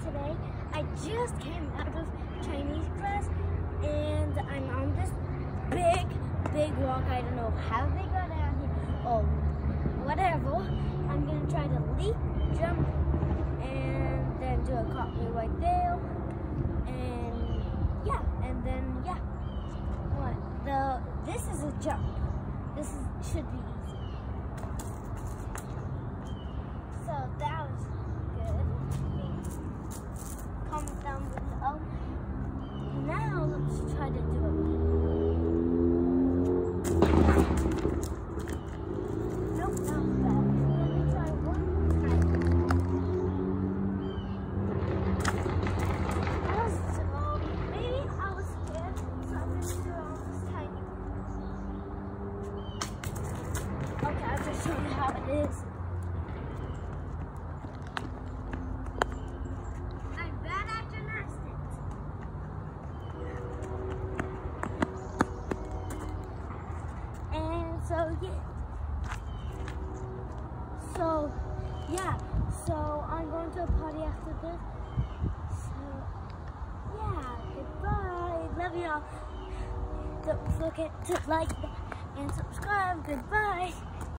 Today, I just came out of Chinese class and I'm on this big, big walk. I don't know how they got out here or whatever. I'm gonna try to leap, jump, and then do a cartwheel right there. And yeah, and then yeah. What? The this is a jump. This is, should be I'm gonna do it on this tiny. Okay, I'll just show you how it is. I'm bad at gymnastics. And so yeah. So yeah. So I'm going to a party after this. So yeah. Goodbye. Love y'all. Don't forget to like and subscribe. Goodbye.